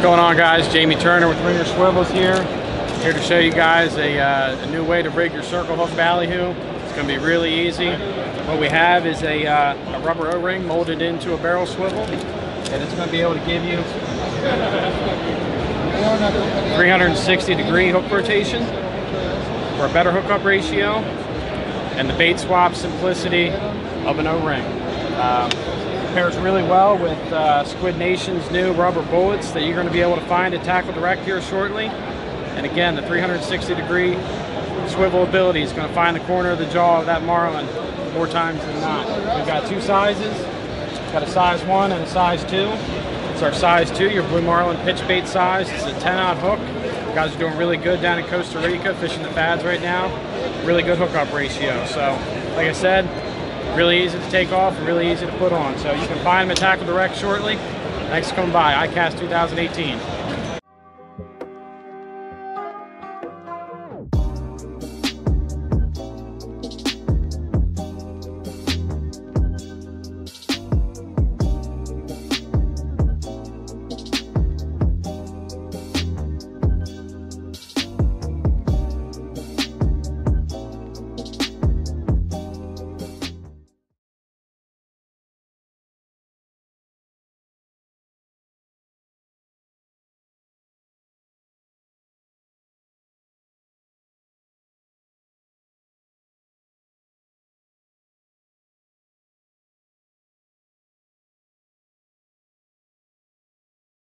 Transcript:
going on guys? Jamie Turner with Ringer Swivels here. Here to show you guys a, uh, a new way to rig your circle hook ballyhoo. It's going to be really easy. What we have is a, uh, a rubber O-ring molded into a barrel swivel and it's going to be able to give you 360 degree hook rotation for a better hookup ratio and the bait swap simplicity of an O-ring. Um, pairs really well with uh, Squid Nation's new rubber bullets that you're going to be able to find at TackleDirect here shortly. And again, the 360 degree swivel ability is going to find the corner of the jaw of that marlin more times than not. We've got two sizes. We've got a size one and a size two. It's our size two, your blue marlin pitch bait size. It's a 10 odd hook. Guys are doing really good down in Costa Rica fishing the fads right now. Really good hookup ratio. So, like I said, really easy to take off, really easy to put on. So you can find them at TackleDirect shortly. Thanks for coming by. ICAST 2018.